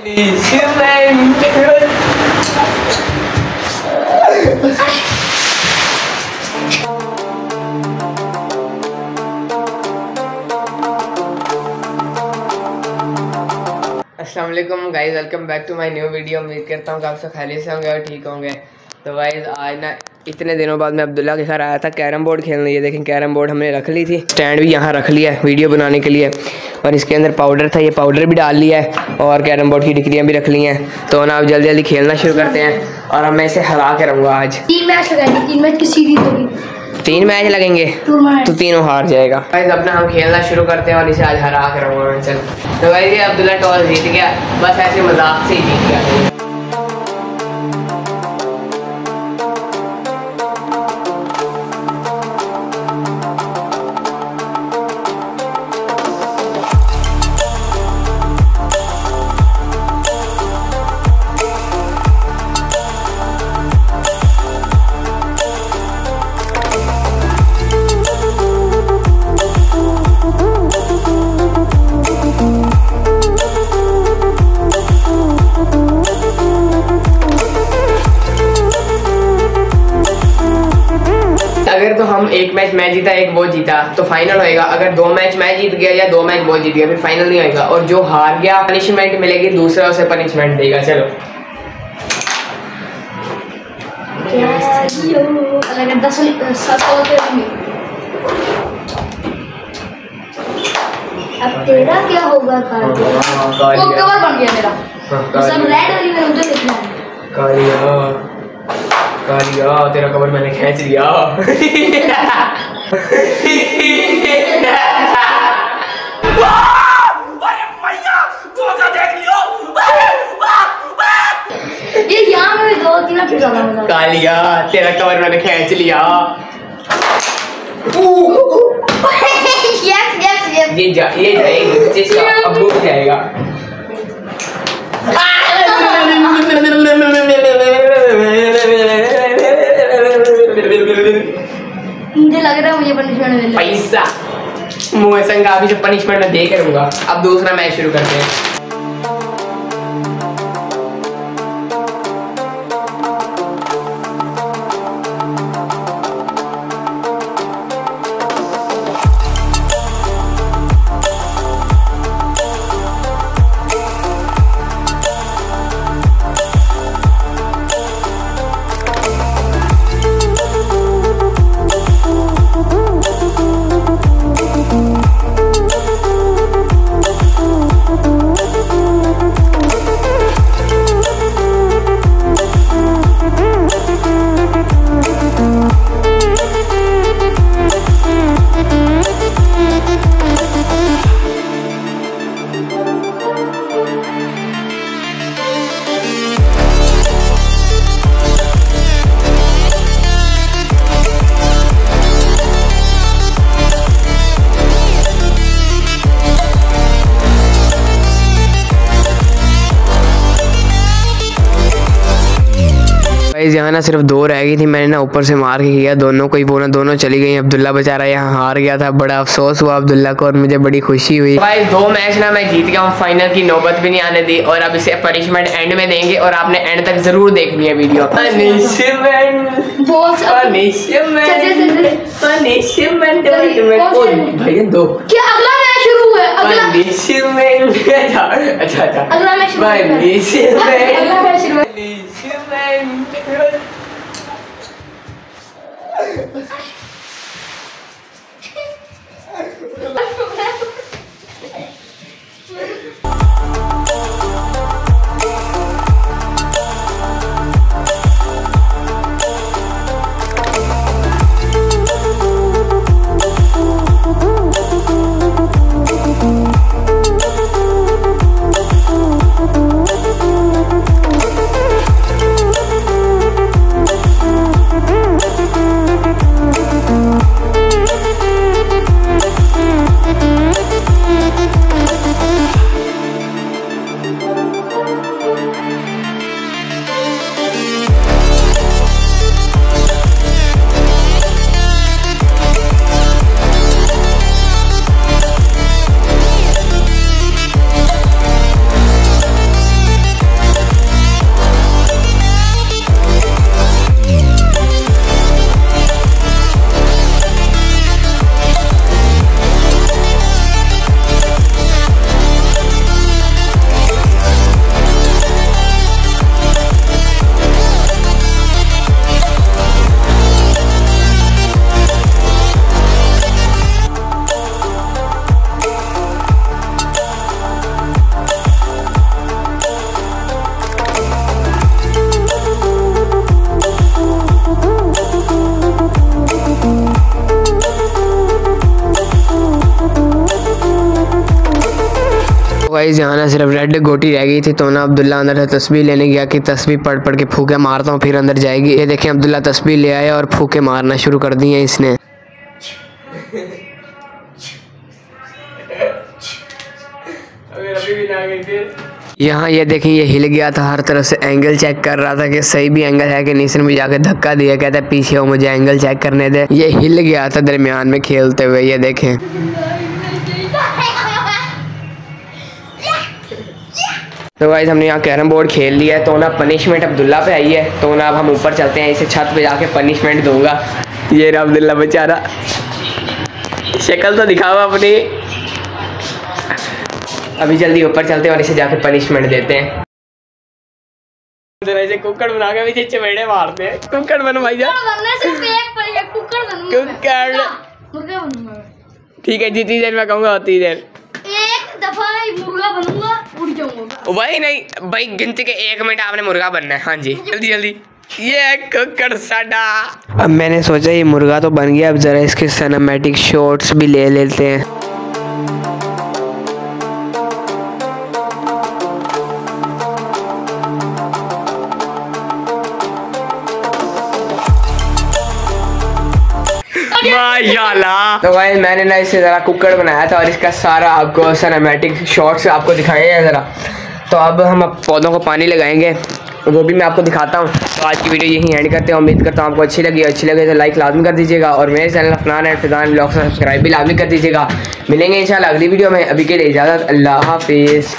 Aslam guys welcome back to my new video उम्मीद करता हूँ कि आप सब खाली से होंगे और ठीक होंगे। तो गाइज़ आज ना इतने दिनों बाद मैं अब्दुल्ला के घर आया था कैरम बोर्ड खेलने। ये देखें कैरम बोर्ड हमने रख ली थी। स्टैंड भी यहाँ रख लिया है वीडियो बनाने के लिए। और इसके अंदर पाउडर था ये पाउडर भी डाल लिया है और कैरम बोर्ड की डिग्रियाँ भी रख ली हैं। तो ना आप जल्दी जल्दी खेलना शुरू करते हैं और अब मैं इसे हरा के रहूँगा आज। तीन मैच लगाएँगे तीन मैच की सीरीज़ होगी तीन मैच लगेंगे तो तीनों हार जाएगा। गाइस अपना हम खेलना शुरू करते हैं और इसे आज हरा कर रहूँगा चल तो भाई ये अब्दुल्ला टॉस जीत गया बस ऐसे मज़ाक से ही जीत गया। एक मैच मैं जीता एक वो जीता तो फाइनल होएगा। अगर दो मैच मैं जीत गया या दो मैच वो जीत गया फिर फाइनल नहीं होएगा। और जो हार गया पनिशमेंट मिलेगी दूसरा उसे पनिशमेंट देगा। चलो। अब तेरा क्या होगा वो कवर बन गया मेरा। हाँ, सब रेड वाली में मुझे लिखना है। कालिया कालिया तेरा कवर मैंने खींच लिया। कालिया तेरा कवर मैंने खींच लिया। यस यस यस ये जा ये जाएगा जिसका अब्बू जाएगा मुझे लग रहा है मुझे पनिशमेंट मिल पैसा। मुँह संगा अभी से पनिशमेंट मैं दे करूँगा अब दूसरा मैच शुरू करते हैं। गाइस यहाँ ना सिर्फ़ दो रह गई थी मैंने ना ऊपर से मार के किया दोनों को ही बोला दोनों चली गई। अब्दुल्ला बेचारा यहाँ हार गया था बड़ा अफसोस हुआ अब्दुल्ला को और मुझे बड़ी खुशी हुई। भाई दो मैच ना मैं जीत गया हूँ फाइनल की नौबत भी नहीं आने दी और अब इसे पनिशमेंट एंड में देंगे और आपने एंड तक ज़रूर देखनी है वीडियो दो। क्या अगला मैच शुरू है? अगला पनिशमेंट अच्छा अच्छा। अगला मैच शुरू है। time. भाई यहाँ ना सिर्फ़ रेड गोटी रह गई थी तो ना अब्दुल्ला अंदर से तस्वीर लेने गया कि तस्वीर पढ़ पढ़ के फूके मारता हूँ फिर अंदर जाएगी। ये देखें अब्दुल्ला तस्वीर ले आया और फूके मारना शुरू कर दिए इसने। यहाँ ये देखें ये हिल गया था हर तरफ़ से एंगल चेक कर रहा था कि सही भी एंगल है कि नहीं इसने मुझे जाके धक्का दिया कहता है पीछे हो मुझे एंगल चेक करने दे। ये हिल गया था दरमियान में खेलते हुए ये देखें। तो भाई हमने यहाँ कैरम बोर्ड खेल लिया है तो ना पनिशमेंट अब्दुल्ला पे आई है। तो ना अब हम ऊपर चलते हैं इसे छत पे जाके पनिशमेंट दूँगा। ये रहा अब्दुल्ला बेचारा। शक्ल तो दिखाओ अपनी। अभी जल्दी ऊपर चलते हैं और इसे जाके पनिशमेंट देते हैं। इसे कुकर बना के पीछे चमेड़े मारते हैं। कुकर बनो भाई बनूँगा ठीक है जितनी देर मैं कहूँगा उतनी देर एक दफ़ा मुर्गा बनूँगा। वही नहीं, भाई गिनती के एक मिनट आपने मुर्गा बनना है। हाँ जी। जल्दी जल्दी। ये अब मैंने सोचा ये मुर्गा तो बन गया, अब जरा इसके सिनेमैटिक शॉट्स भी ले लेते हैं। तो भाई मैंने ना इसे ज़रा कुकर बनाया था और इसका सारा आपको सिनेमैटिक शॉट्स आपको दिखाए हैं ज़रा। तो अब हम पौधों को पानी लगाएँगे। वो भी मैं आपको दिखाता हूँ। तो आज की वीडियो यही एंड करते हैं। उम्मीद करता हूँ आपको अच्छी लगी। अच्छी लगे तो लाइक लाजमी कर दीजिएगा और मेरे channel Afnan and Fizan blog subscribe भी लाजमी कर दीजिएगा। मिलेंगे इंशाल्लाह अगली वीडियो में। अभी के लिए इजाज़त। अल्लाह हाफिज़।